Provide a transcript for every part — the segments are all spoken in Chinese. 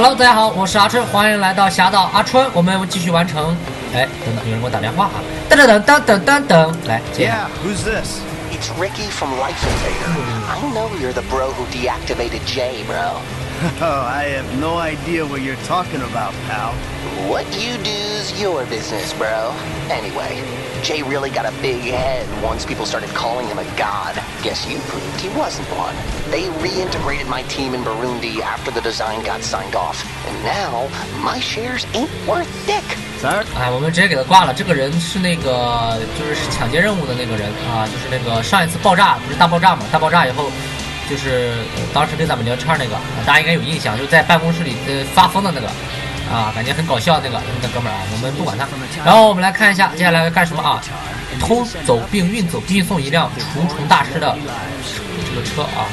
Hello，大家好，我是阿春，欢迎来到侠盗阿春，我们继续完成。哎，等等，有人给我打电话啊！噔噔噔噔噔噔，来接。Yeah, who's this? It's Ricky from Life Invader. I know you're the bro who deactivated Jay, bro. Oh, I have no idea what you're talking about, pal. What you do's your business, bro. Anyway, Jay really got a big head once people started calling him a god. Guess you proved he wasn't one. They reintegrated my team in Burundi after the design got signed off. And now, my shares ain't worth dick. Sir? 哎，我们直接给他挂了。这个人是那个，就是抢劫任务的那个人啊，就是那个上一次爆炸不是大爆炸嘛？大爆炸以后， 就是、呃当时跟咱们聊天那个，大家应该有印象，就在办公室里呃发疯的那个，啊，感觉很搞笑那个那哥们儿啊，我们不管他。然后我们来看一下接下来要干什么啊？偷走并运走运送一辆除虫大师的这个车啊。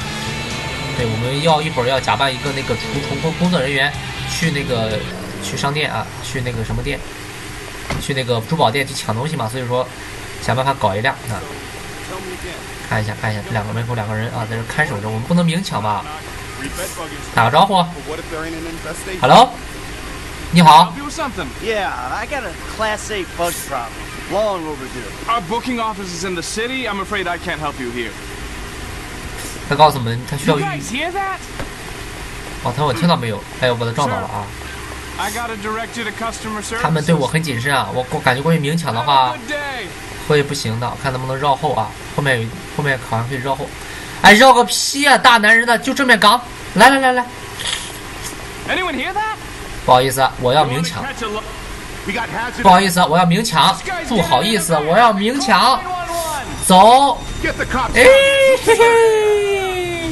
对，我们要一会儿要假扮一个那个除虫工工作人员，去那个去商店啊，去那个什么店，去那个珠宝店去抢东西嘛。所以说，想办法搞一辆啊。看一下，看一下，这两个门口两个人啊，在这看守着，我们不能明抢吧？打个招呼，Hello，你好. Yeah, I got a Class A bug problem. Long overdue. Our booking office is in the city. I'm afraid I can't help you here. 他告诉我们他需要预 that? 哦，他说我听到没有？哎呦，把他撞倒了啊！I gotta direct you to customer service. 他们对我很谨慎啊，我我感觉过去明抢的话会不行的，看能不能绕后啊。后面有后面好像可以绕后，哎，绕个屁啊！大男人的就正面刚，来来来来，Anyone hear that? 不好意思，我要明抢.不好意思，我要明抢，不好意思，我要明抢，走.哎，嘿嘿，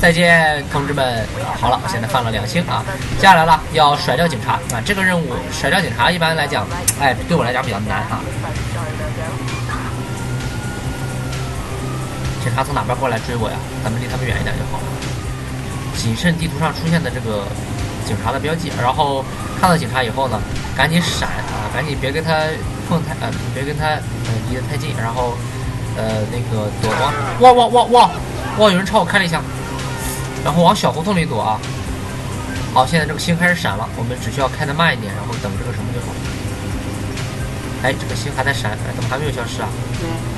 再见，同志们。好了，我现在放了两星啊，接下来了要甩掉警察啊。这个任务甩掉警察一般来讲，哎，对我来讲比较难啊。警察从哪边过来追我呀？咱们离他们远一点就好了。谨慎地图上出现的这个警察的标记，然后看到警察以后呢，赶紧闪啊，赶紧别跟他碰太呃，别跟他呃离得太近，然后呃那个躲光哇哇哇哇哇，有人朝我开了一枪，然后往小胡同里躲啊。好，现在这个星开始闪了，我们只需要开得慢一点，然后等这个什么就好了。哎，这个星还在闪，哎，怎么还没有消失啊？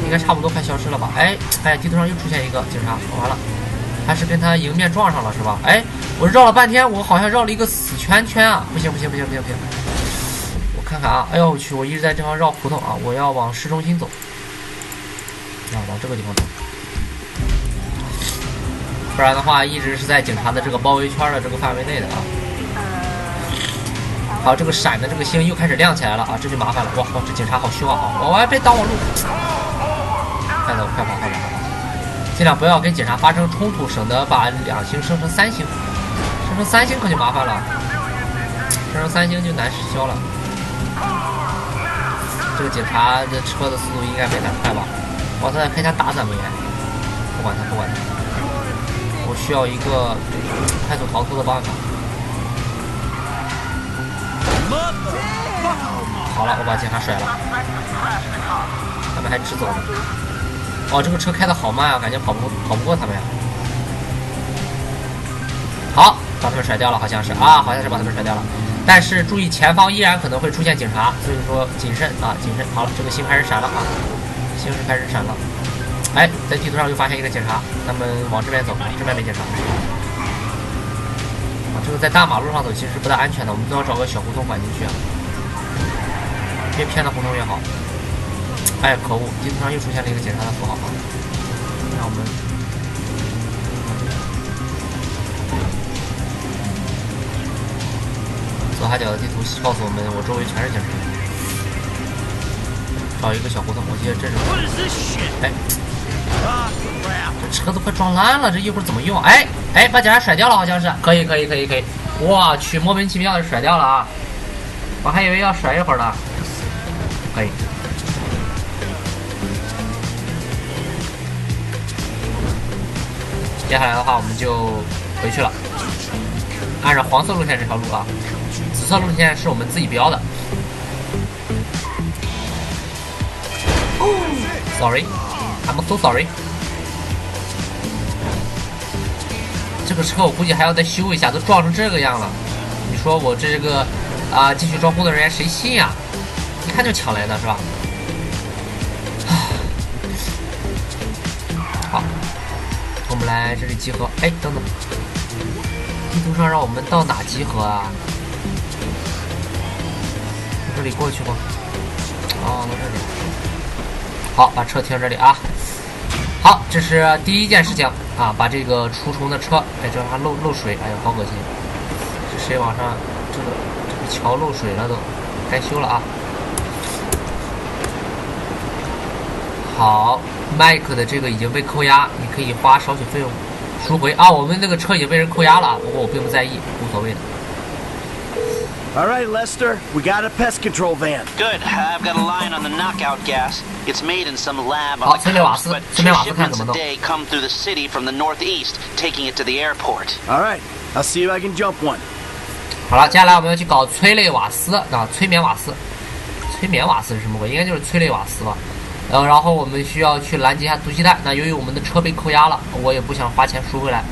应该差不多快消失了吧？哎哎，地图上又出现一个警察，完了，还是跟他迎面撞上了是吧？哎，我绕了半天，我好像绕了一个死圈圈啊！不行不行不行不行不行！我看看啊，哎呦我去，我一直在这方绕胡同啊，我要往市中心走，啊，往这个地方走，不然的话一直是在警察的这个包围圈的这个范围内的啊。好，这个闪的这个星又开始亮起来了啊，这就麻烦了。哇，这警察好凶啊！好，我还别挡我路，快走，快跑，快跑，快跑！尽量不要跟警察发生冲突，省得把两星升成三星。升成三星可就麻烦了，升成三星就难消了。这个警察的车的速度应该没咱快吧？哇，他开枪打咱们耶！不管他，不管他，我需要一个快速逃脱的办法。好了，我把警察甩了，他们还直走呢。哦，这个车开的好慢啊，感觉跑不跑不过他们呀。好，把他们甩掉了，好像是啊，好像是把他们甩掉了。但是注意，前方依然可能会出现警察，所以说谨慎啊，谨慎。好了，这个星开始闪了啊，星是开始闪了。哎，在地图上又发现一个警察，咱们往这边走，这边没警察。啊，这个在大马路上走其实不太安全的，我们最好找个小胡同拐进去啊，越偏的胡同越好。哎，可恶！地图上又出现了一个警察的符号啊！让我们左下角的地图告诉我们，我周围全是警察。找一个小胡同，我记得这是。哎，这车子快撞烂了，这一会儿怎么用？哎哎，把警察甩掉了，好像是。可以可以可以可以。我去，莫名其妙的甩掉了啊！我还以为要甩一会儿呢。可以。接下来的话，我们就回去了。按照黄色路线这条路啊，紫色路线是我们自己标的。Sorry，I'm so sorry。这个车我估计还要再修一下，都撞成这个样了，你说我这个啊继续招呼的人员谁信呀？一看就抢来的是吧？好，我们来这里集合。哎，等等，地图上让我们到哪集合啊？从这里过去吗？哦，到这里。好，把车停这里啊。好，这是第一件事情啊，把这个除虫的车，哎，这还漏漏水，哎呦，好恶心！是谁往上？这个这个桥漏水了都，该修了啊。好，麦克的这个已经被扣押，你可以花少许费用赎回啊。我们那个车已经被人扣押了啊，不过我并不在意，无所谓的。All right, Lester, we got a pest control van. Good. I've got a line on the knockout gas. It's made in some lab Oh, on the 催泪瓦 coast, 斯，but 催 two 泪瓦斯看 shipments 怎么 a 弄。day come through the city from the northeast, taking it to the airport. All right, I'll see if I can jump one. 好了，接下来我们要去搞催泪瓦斯啊，催眠瓦斯。催眠瓦斯是什么鬼？应该就是催泪瓦斯吧。呃，然后我们需要去拦截一下毒气弹。那由于我们的车被扣押了，我也不想花钱赎回来，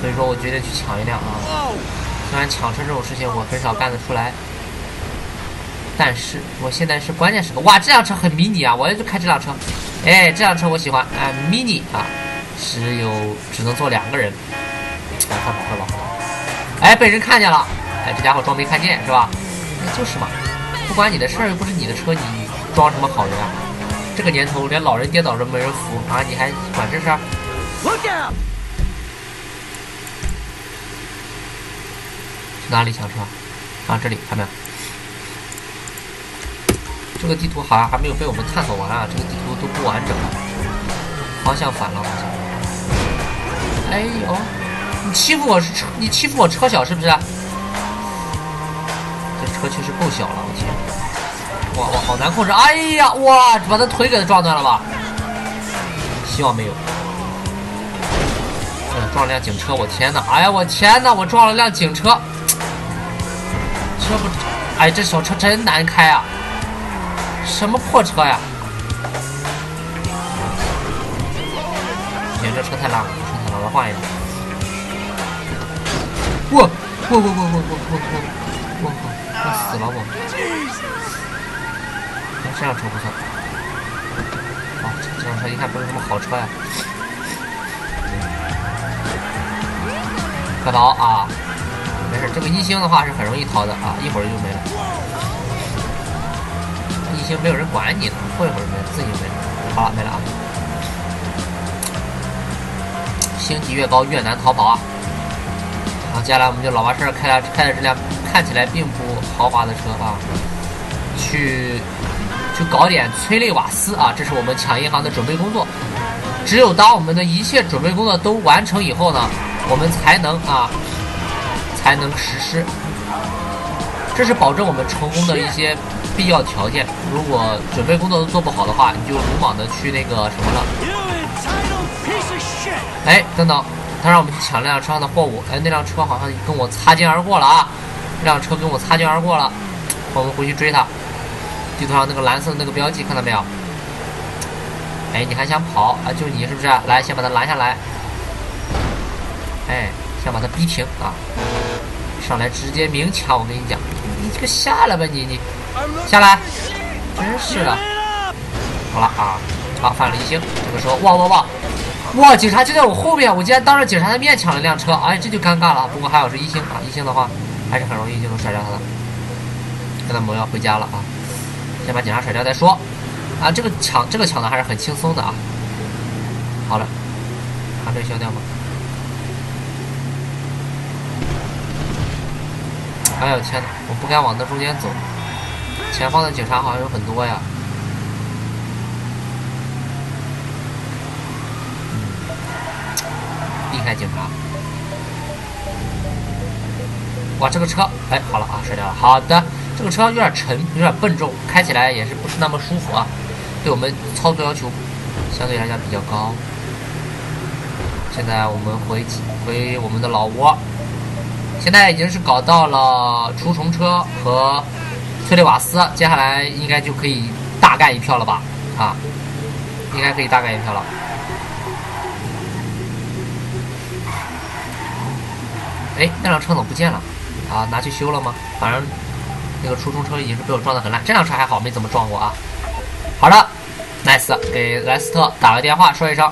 所以说我决定去抢一辆啊。虽然抢车这种事情我很少干得出来，但是我现在是关键时刻。哇，这辆车很迷你啊！我也就开这辆车。哎，这辆车我喜欢，啊，mini 啊，只有只能坐两个人。哎，快跑快跑！哎，被人看见了！哎，这家伙装没看见是吧？那就是嘛，不关你的事儿，又不是你的车，你装什么好人啊？这个年头连老人跌倒都没人扶啊，你还管这事儿？哪里抢车？啊，这里看到没有？这个地图好像还没有被我们探索完啊，这个地图都不完整了，方向反了好像。哎呦，你欺负我是车，你欺负我车小是不是？这车确实够小了，我天！哇哇，好难控制！哎呀，哇，把他腿给他撞断了吧？希望没有。嗯，撞了辆警车，我天哪！哎呀，我天哪！我撞了辆警车，车不，哎，这小车真难开啊！什么破车呀！天，这车太烂了，这车太烂了，换一辆。哇哇哇哇哇哇哇哇哇！我死了我！这辆车不错。哇，这这辆车一看不是什么好车呀！快逃啊！这个一星的话是很容易逃的啊，一会儿就没了。一星没有人管你，过一会儿没了，自己没了。好了，没了啊！星级越高越难逃跑啊！好，接下来我们就老巴事儿开了开着这辆看起来并不豪华的车啊，去去搞点催泪瓦斯啊！这是我们抢银行的准备工作。只有当我们的一切准备工作都完成以后呢，我们才能啊，才能实施。这是保证我们成功的一些必要条件。如果准备工作都做不好的话，你就鲁莽的去那个什么了。哎，等等，他让我们去抢那辆车上的货物。哎，那辆车好像跟我擦肩而过了啊！那辆车跟我擦肩而过了，我们回去追他。地图上那个蓝色的那个标记看到没有？哎，你还想跑啊？就你是不是？来，先把他拦下来。哎，先把他逼停啊！上来直接明抢，我跟你讲，你这个下来吧你你，下来，真是的。好了啊，好犯了一星。这个时候，哇哇哇！哇！警察就在我后面，我竟然当着警察的面抢了辆车，哎，这就尴尬了。不过还好是一星啊，一星的话还是很容易就能甩掉他的。现在我们要回家了啊，先把警察甩掉再说。啊，这个抢这个抢的还是很轻松的啊。好了，把这消掉吧。哎呦天哪！我不该往那中间走，前方的警察好像有很多呀。避开警察。哇，这个车，哎，好了啊，甩掉了。好的，这个车有点沉，有点笨重，开起来也是不是那么舒服啊，对我们操作要求相对来讲比较高。现在我们回回我们的老窝，现在已经是搞到了除虫车和催泪瓦斯，接下来应该就可以大干一票了吧？啊，应该可以大干一票了。哎，那辆车怎么不见了？啊，拿去修了吗？反正那个出虫车已经是被我撞得很烂，这辆车还好没怎么撞过啊。好的，nice，给莱斯特打个电话说一声。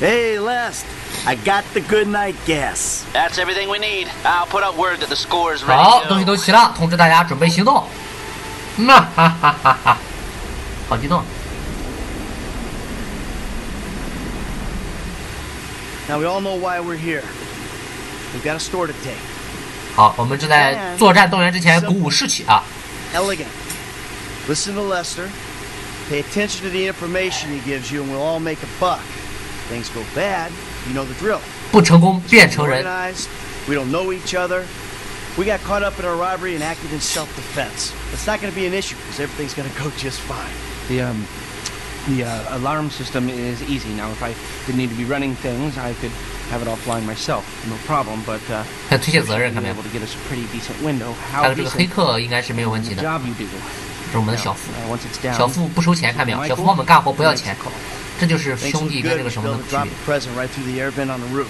Hey, Lest, I got the good night gas. That's everything we need. I'll put out word that the score is ready 好， to 东西 go. 都齐了，通知大家准备行动。嗯啊哈哈哈哈，好激动。 Now, we all know why we're here. We've got a store to take. 好，我们正在作战动员之前鼓舞士气啊！ Elegant. Listen to Lester. Pay attention to the information he gives you, and we'll all make a buck. Things go bad, you know the drill. 不成功变成人， Organized. We don't know each other. We got caught up in a robbery and acted in self-defense. It's not going to be an issue because everything's going to go just fine. The um, the uh, alarm system is easy now. If I didn't need to be running things, I could have it offline myself, no problem. But uh, 还推卸责任， you'll 看 be 没有 able？to get us a pretty decent window. 还 How 有这个黑 decent 客应该是没有问题 the 的， job you do? 这是我们的小 Now, 付。 uh, once it's down, 小付不收钱，看没有？小付帮我们干活不要钱， 这就是 Things 兄 look 弟跟 good. 这个 We 什么 build 的 a 区 drop 别。 the present right through the air vent on the roof.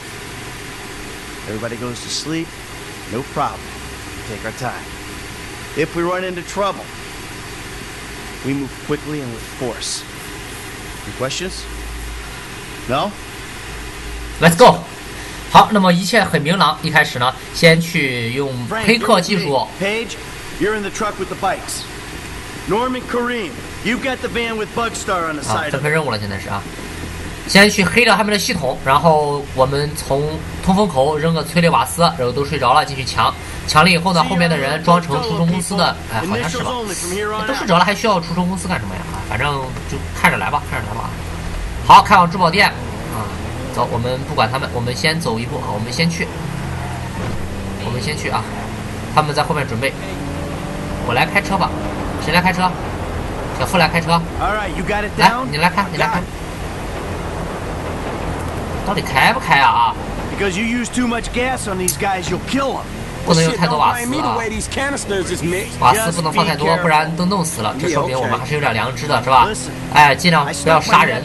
Everybody goes to sleep. No problem. Take our time. If we run into trouble, we move quickly and with force. Any questions? No? Let's go。好，那么一切很明朗。一开始呢，先去用 Frank, 黑 you're 客 with 技 me. 术 Paige, you're in the truck with the bikes. Norman Kareem, You've got the van with Bugstar on the 啊分配任务了，现在是啊。先去黑掉他们的系统，然后我们从通风口扔个催泪瓦斯，然后都睡着了，进去抢。抢了以后呢，后面的人装成初中公司的，哎，好像是吧都睡着了，还需要初中公司干什么呀？啊，反正就看着来吧，看着来吧。好，开往珠宝店啊，走，我们不管他们，我们先走一步啊，我们先去，我们先去啊，他们在后面准备，我来开车吧，谁来开车？小付来开车， All right, you got it 来， down? 你来开，你来开。到底开不开啊？啊， Because you use too much gas on these guys, you'll kill them. 不能有太多瓦斯 blame me the 啊 way，these canisters is mixed. 瓦斯不能放太多，不然都弄死了。这说明我们还是有点良知的，是吧？哎，尽量 I 不要 stuck 杀 my 人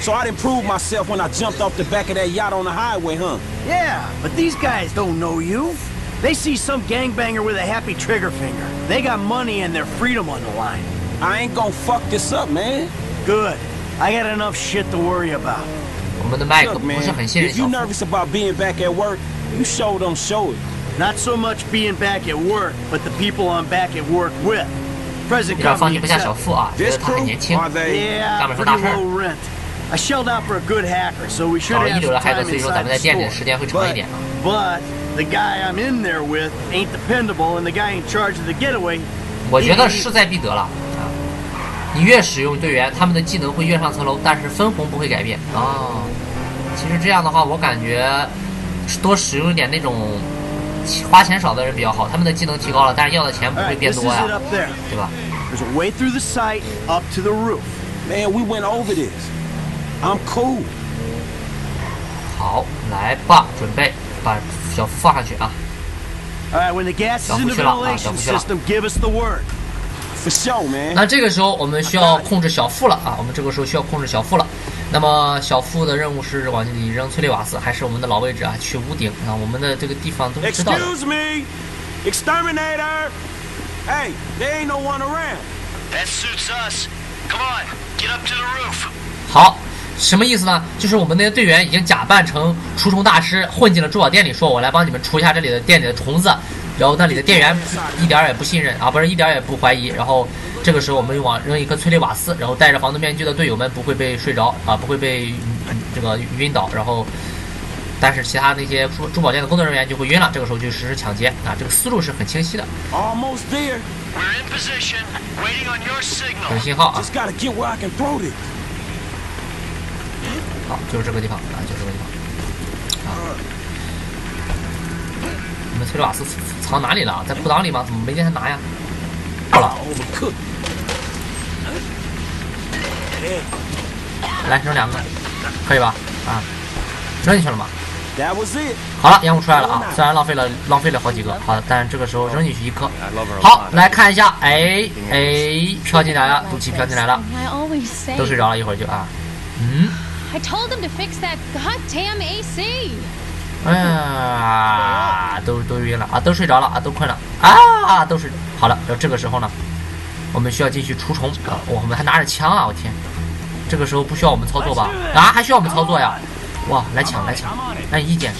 so I'd improve myself when I jumped off the back of that yacht on the highway, huh? Yeah, but these guys don't know you. They see some gangbanger with a happy trigger finger. They got money and their freedom on the line. I ain't gonna fuck this up, man. Good. I got enough shit to worry about. Look, man, if you nervous about being back at work, you show don't show it. Not so much being back at work, but the people I'm back at work with. 有点放心不下小.付啊，觉得他很年轻。Gamer pretty 说大事儿。low rent. I shelled out for a good hacker, so we should 找了一流的黑客，time 所以说咱们在店里的.时间会长一点啊。but the guy I'm in there with ain't dependable, and the guy in charge of the getaway 我觉得势在必得了啊！你越使用队员，他们的技能会越上层楼，但是分红不会改变哦。其实这样的话，我感觉多使用一点那种花钱少的人比较好，他们的技能提高了，但是要的钱不会变多呀，对吧？There's a way through the site up to the roof. Man, we went over this. I'm cool. 好，来吧，准备把小付放上去啊！All right, when the gas is in the 小夫去了，啊，ventilation 小夫去了。system, give us the word. For sure, man. 那这个时候我们需要控制小腹了啊！我们这个时候需要控制小腹了。那么小付的任务是往里扔催泪瓦斯，还是我们的老位置啊？去屋顶啊！我们的这个地方都知道的。Excuse me, exterminator. Hey, there ain't no one around. That suits us. Come on, get up to the roof. 好，什么意思呢？就是我们那些队员已经假扮成除虫大师，混进了珠宝店里，说我来帮你们除一下这里的店里的虫子。然后那里的店员一点儿也不信任啊，不是一点儿也不怀疑。然后这个时候我们往扔一颗催泪瓦斯，然后戴着防毒面具的队友们不会被睡着啊，不会被嗯这个晕倒。然后，但是其他那些珠珠宝店的工作人员就会晕了。这个时候就实施抢劫啊，这个思路是很清晰的。Almost there. We're in position, waiting on your signal. 等信号啊.好，就是这个地方啊，就这个地方。啊，你们催泪瓦斯藏哪里了？在裤裆里吗？怎么没见他拿呀？好了，Overcooked. 来扔两个，可以吧？啊，扔进去了吗？好了，烟雾出来了啊！虽然浪费了浪费了好几个，好的，但是这个时候扔进去一颗。好，来看一下，哎哎，飘进来了，毒气飘进来了，都睡着了，一会儿就啊，嗯，哎呀，都都晕了啊，都睡着了啊，都困了啊，都睡好了。然后这个时候呢，我们需要继续除虫啊，我们还拿着枪啊，我天，这个时候不需要我们操作吧？啊，还需要我们操作呀？哇，来抢来抢，来一键，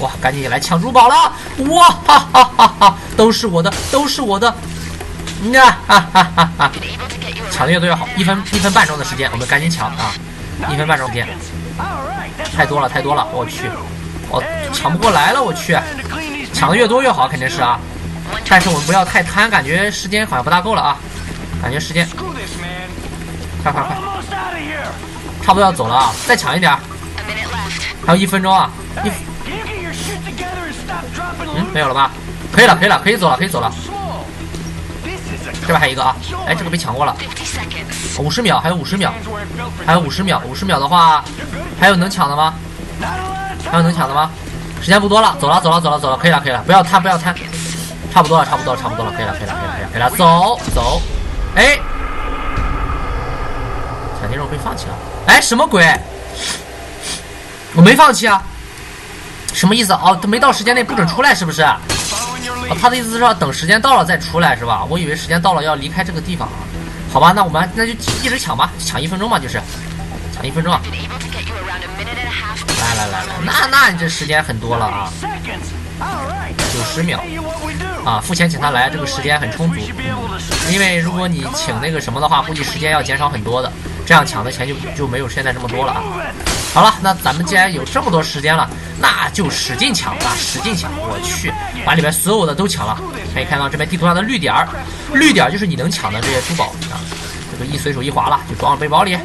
哇，赶紧来抢珠宝了！哇哈哈哈哈，都是我的，都是我的，呀哈哈哈哈！抢的越多越好，一分一分半钟的时间，我们赶紧抢啊！一分半钟时间，太多了太多了，我去，我抢不过来了，我去，抢的越多越好，肯定是啊。但是我们不要太贪，感觉时间好像不大够了啊，感觉时间，快快快，差不多要走了啊，再抢一点，还有一分钟啊，一，嗯，没有了吧？可以了，可以了，可以走了，可以走了。这边还有一个啊，哎，这个被抢过了，五十秒，还有五十秒，还有五十秒，五十秒的话，还有能抢的吗？还有能抢的吗？时间不多了，走了，走了，走了，走了，可以了，可以了，不要贪，不要贪，差不多了，差不多了，差不多了，可以了，可以了，可以了，可以了，走走，哎，抢金肉被放弃了，哎，什么鬼？我没放弃啊，什么意思？哦，没到时间内不准出来，是不是？哦，他的意思是要等时间到了再出来，是吧？我以为时间到了要离开这个地方啊。好吧，那我们那就一直抢吧，抢一分钟嘛，就是抢一分钟啊。来来来来，那那你这时间很多了啊，九十秒啊，付钱请他来，这个时间很充足。因为如果你请那个什么的话，估计时间要减少很多的，这样抢的钱就就没有现在这么多了啊。好了，那咱们既然有这么多时间了，那就使劲抢吧，使劲抢！我去，把里边所有的都抢了。可以看到这边地图上的绿点儿，绿点儿就是你能抢的这些珠宝啊。这个一随手一划了，就装到背包里。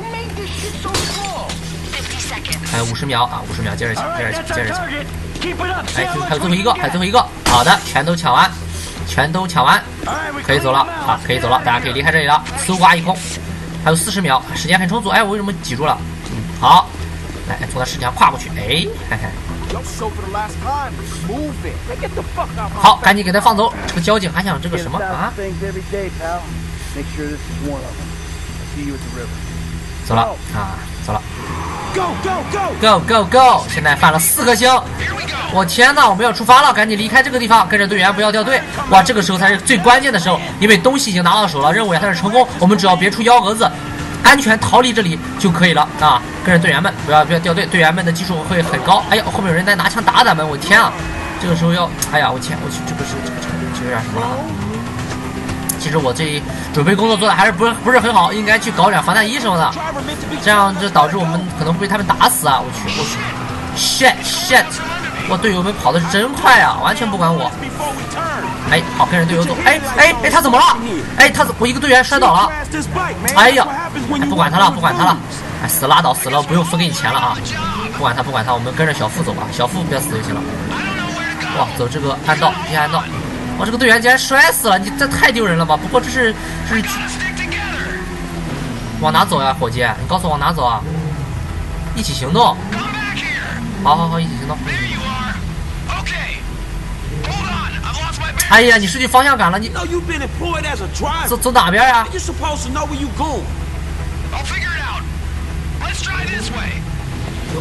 还有五十秒啊，五十秒，接着抢，接着抢，接着抢。哎，还有最后一个，还有最后一个。好的，全都抢完，全都抢完，可以走了啊，可以走了，大家可以离开这里了。搜刮一空，还有四十秒，时间很充足。哎，我为什么挤住了？嗯，好，来从他视墙跨过去。哎，嘿嘿。好，赶紧给他放走。这个交警还想这个什么啊？things every day, pal. Make sure this is one of them. I'll see you at the river. 走了啊，走了。Go, go, go! Go go go！现在犯了四颗星，我天呐，我们要出发了，赶紧离开这个地方，跟着队员不要掉队。哇，这个时候才是最关键的时候，因为东西已经拿到手了，任务也算是成功，我们只要别出幺蛾子，安全逃离这里就可以了啊！跟着队员们不要不要掉队，队员们的技术会很高。哎呀，后面有人在拿枪打咱们，我天啊！这个时候要，哎呀，我天，我去，这个是这个这个这有点什么了啊？其实我这准备工作做的还是不是不是很好，应该去搞点防弹衣什么的。这样就导致我们可能会被他们打死啊！我去，我去，shit shit！我队友们跑的是真快啊，完全不管我。哎，好，跟着队友走。哎哎哎，他怎么了？哎，他我一个队员摔倒了。哎呀哎不管他了，不管他了哎，死拉倒，死了，不用分给你钱了啊！不管他，不管他，我们跟着小付走吧，小付不要死就行了。哇，走这个暗道，地下暗道。哇，这个队员竟然摔死了，你这太丢人了吧？不过这是这是往哪走呀，伙计？你告诉我往哪走啊？一起行动。好好好，一起行动。哎呀，你失去方向感了，你走.走哪边呀.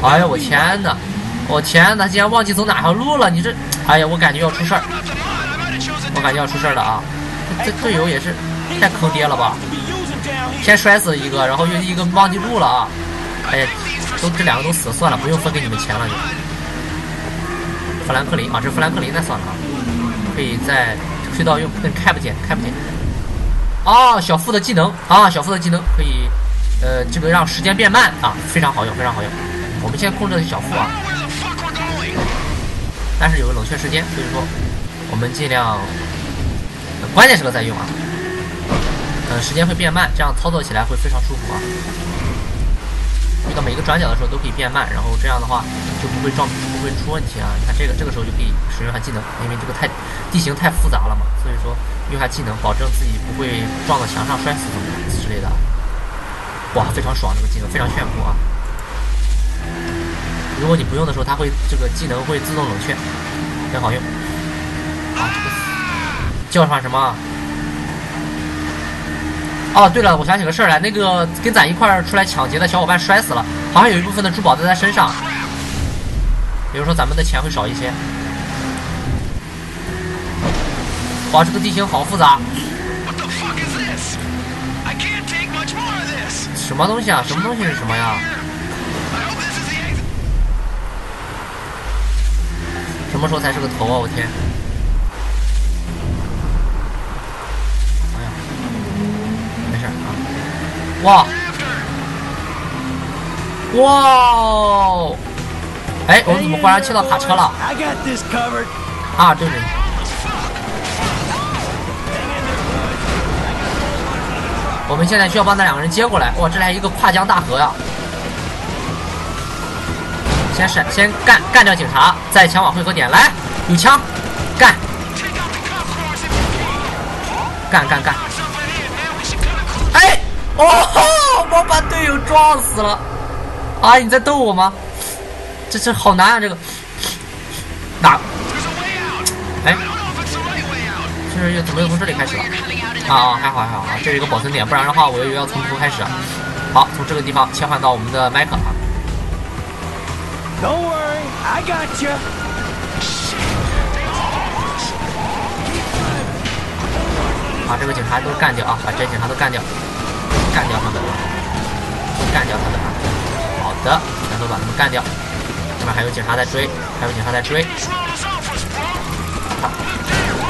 哎呀，我天哪！我天哪！竟然忘记走哪条路了！你这，哎呀，我感觉要出事儿，我感觉要出事儿了啊！这这队友也是太坑爹了吧.先摔死一个，然后又一个忘记路了啊！哎呀，都这两个都死了，算了，不用分给你们钱了就。富兰克林啊，这是富兰克林，那算了啊，可以在隧道用，跟看不见，开不见。哦，小付的技能啊，小付的技能可以，呃，这个让时间变慢啊，非常好用，非常好用。我们先控制小付啊，但是有个冷却时间，所以说我们尽量，关键时刻再用啊。呃，时间会变慢，这样操作起来会非常舒服啊。遇到每一个转角的时候都可以变慢，然后这样的话就不会撞不会出问题啊。你看这个这个时候就可以使用下技能，因为这个太地形太复杂了嘛，所以说用下技能，保证自己不会撞到墙上摔死怎么之类的。哇，非常爽，这个技能非常炫酷啊！如果你不用的时候，它会这个技能会自动冷却，很好用。叫上什么？哦，对了，我想起个事儿来，那个跟咱一块儿出来抢劫的小伙伴摔死了，好像有一部分的珠宝在他身上，比如说咱们的钱会少一些。哇，这个地形好复杂。什么东西啊？什么东西是什么呀？什么时候才是个头啊？我天！哇！哇！哎，我们怎么忽然切到卡车了.啊，对对。我们现在需要帮那两个人接过来。哇，这里还有一个跨江大河呀！先闪，先干干掉警察，再前往汇合点。来，有枪，干，干干干！哎，哦吼，我把队友撞死了！啊，你在逗我吗？这这好难啊，这个。哪？哎，这是又怎么又从这里开始了？啊啊，还好还好啊，这是一个保存点，不然的话我以为要从头开始。好，从这个地方切换到我们的麦克啊。Don't worry, I got you. 把这个警察都干掉啊！把这些警察都干掉，干掉他们，都干掉他们啊！好的，全都把他们干掉。这边还有警察在追，还有警察在追。好，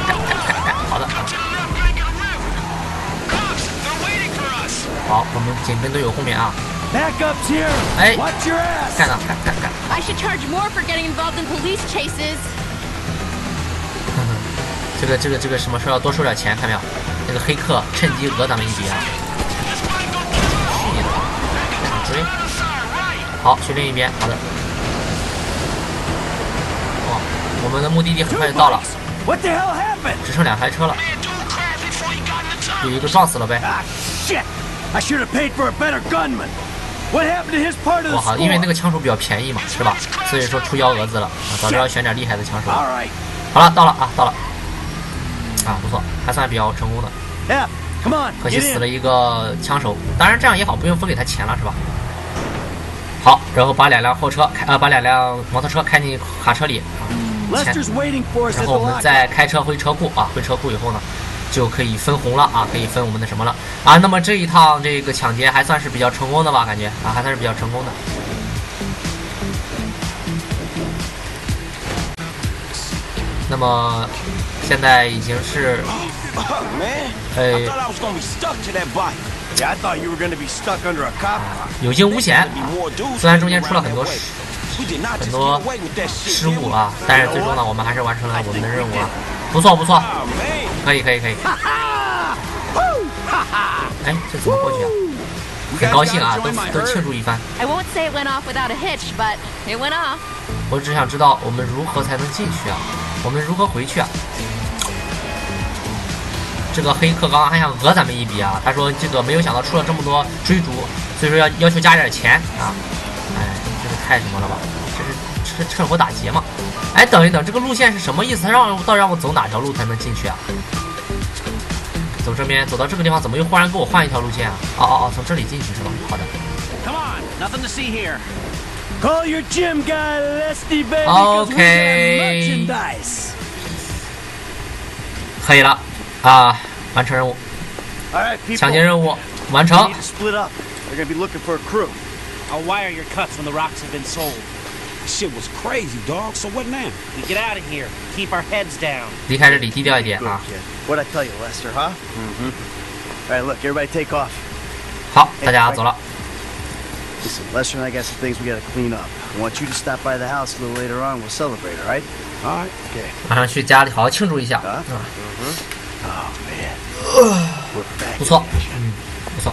干干干干，好的。好，我们紧跟队友后面啊 ass. 干了，干干干！I should charge more for getting involved in police chases. 这个这个这个什么时候要多收点钱？看没有？那个黑客趁机讹咱们一笔啊！好，去另一边。好的。哇，我们的目的地很快就到了。只剩两台车了。有一个撞死了呗。我好，因为那个枪手比较便宜嘛，是吧？所以说出幺蛾子了，早知道选点厉害的枪手。好了，到了啊，到了，啊，不错，还算比较成功的。可惜死了一个枪手，当然这样也好，不用分给他钱了，是吧？好，然后把两辆货车开，呃，把两辆摩托车开进卡车里，然后我们再开车回车库啊，回车库以后呢，就可以分红了啊，可以分我们的什么了啊？那么这一趟这个抢劫还算是比较成功的吧？感觉啊，还算是比较成功的。那么现在已经是 Man, 有惊无险，虽然中间出了很多、很多失误啊，但是最终呢，我们还是完成了我们的任务啊！不错不错，可以可以可以！哈哈，哈哈，哎，这怎么过去啊？很高兴啊，都都庆祝一番。我只想知道我们如何才能进去啊？我们如何回去啊？这个黑客刚刚还想讹咱们一笔啊！他说这个没有想到出了这么多追逐，所以说要要求加点钱啊！哎，这个太什么了吧？这是趁趁火打劫嘛？哎，等一等，这个路线是什么意思？他让到底让我走哪条路才能进去啊？走这边，走到这个地方，怎么又忽然给我换一条路线啊？哦哦哦，从这里进去是吧？好的。Come on, nothing to see here. Call your gym guy, Lesty, baby. Okay. 可以了啊，完成任务， All right, people. 抢劫任务完 We 成 need。to split up. They're going to be looking for a crew. I'll wire your cuts when the rocks have been sold. shit was crazy, dog. So what now? We get out of here. Keep our heads down. 离开这里低调一点 Good 啊。 kid. What'd I tell you, Lester, huh? Mm-hmm. All right, look, everybody take off. 好，大家走了。 Listen, Lester and I got some things we got to clean up. I want you to stop by the house a little later on. We'll celebrate, all right? All right. Okay. 马上去家里好好庆祝一下。啊嗯 Oh, 不错，嗯，不错。